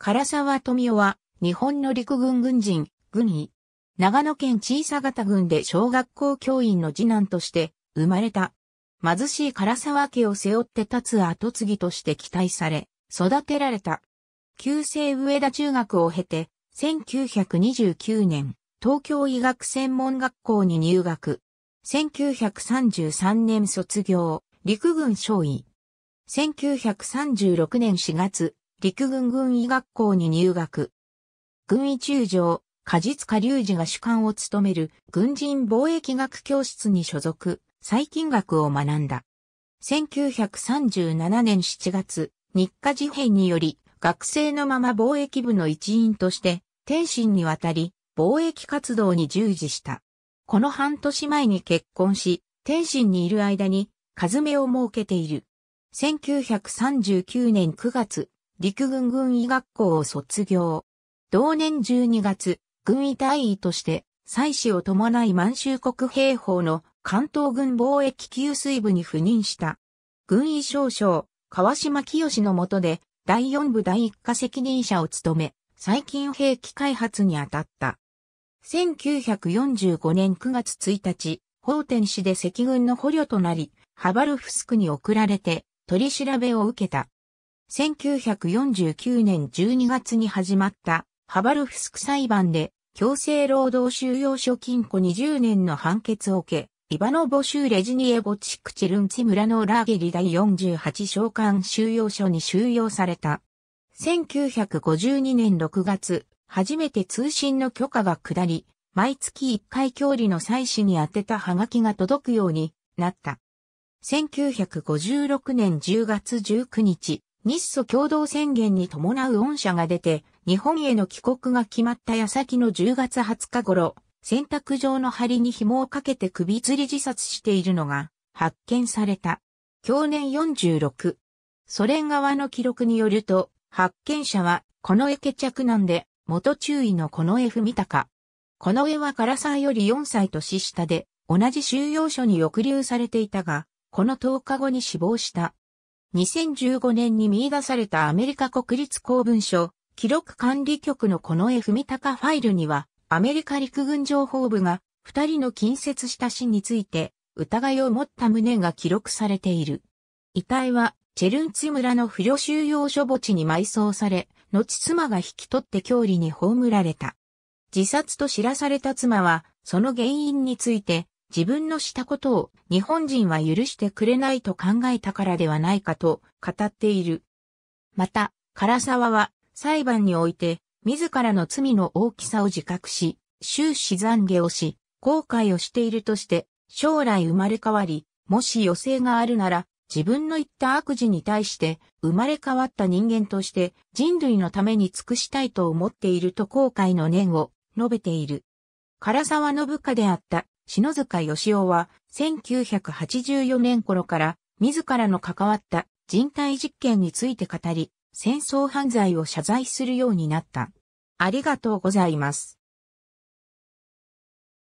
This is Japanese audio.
唐沢富夫は、日本の陸軍軍人、軍医。長野県小さ型郡で小学校教員の次男として生まれた。貧しい唐沢家を背負って立つ後継ぎとして期待され、育てられた。旧制上田中学を経て、1929年、東京医学専門学校に入学。1933年卒業、陸軍少尉。1936年4月、陸軍軍医学校に入学。軍医中将、果実下隆二が主幹を務める軍人貿易学教室に所属、細菌学を学んだ。1937年7月、日課事変により、学生のまま貿易部の一員として、天津に渡り、貿易活動に従事した。この半年前に結婚し、天津にいる間に、和目を設けている。1939年9月、陸軍軍医学校を卒業。同年12月、軍医大尉として、祭祀を伴い満州国兵法の関東軍貿易給水部に赴任した。軍医少将、川島清の下で、第四部第一課責任者を務め、最近兵器開発に当たった。1945年9月1日、法天市で赤軍の捕虜となり、ハバルフスクに送られて、取り調べを受けた。1949年12月に始まったハバルフスク裁判で強制労働収容所禁錮20年の判決を受け、イバノボシューレジニエボチクチルンチ村のラーゲリ第48召喚収容所に収容された。1952年6月、初めて通信の許可が下り、毎月1回距離の祭祀に当てたハガキが届くようになった。1956年10月19日、日ソ共同宣言に伴う恩赦が出て、日本への帰国が決まった矢先の10月20日頃、洗濯場の針に紐をかけて首吊り自殺しているのが発見された。去年46。ソ連側の記録によると、発見者は、この絵家着なんで、元注意のこの絵文高。この絵は唐沢より4歳年下で、同じ収容所に抑留されていたが、この10日後に死亡した。2015年に見出されたアメリカ国立公文書記録管理局のこの F ミタカファイルには、アメリカ陸軍情報部が二人の近接した死について疑いを持った旨が記録されている。遺体はチェルンツ村の不慮収容所墓地に埋葬され、後妻が引き取って郷里に葬られた。自殺と知らされた妻は、その原因について、自分のしたことを日本人は許してくれないと考えたからではないかと語っている。また、唐沢は裁判において自らの罪の大きさを自覚し、終始懺悔をし、後悔をしているとして将来生まれ変わり、もし余生があるなら自分の言った悪事に対して生まれ変わった人間として人類のために尽くしたいと思っていると後悔の念を述べている。唐沢の部下であった篠塚義雄は1984年頃から自らの関わった人体実験について語り、戦争犯罪を謝罪するようになった。ありがとうございます。